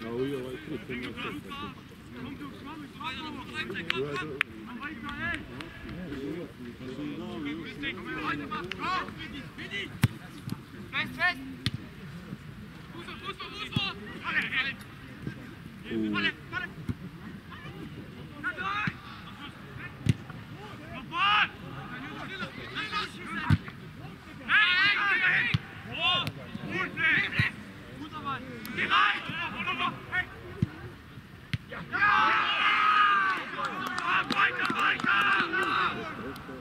Now we are like 15 minutes. Die rein!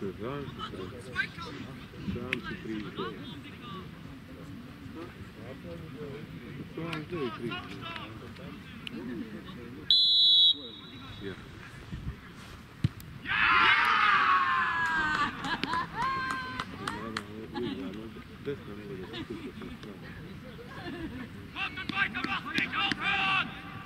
Yeah. Yeah!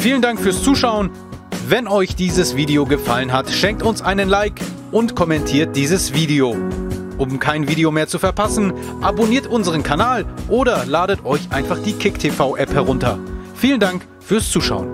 Vielen Dank fürs Zuschauen. Wenn euch dieses Video gefallen hat, schenkt uns einen Like und kommentiert dieses Video. Um kein Video mehr zu verpassen, abonniert unseren Kanal oder ladet euch einfach die KickTV App herunter. Vielen Dank fürs Zuschauen.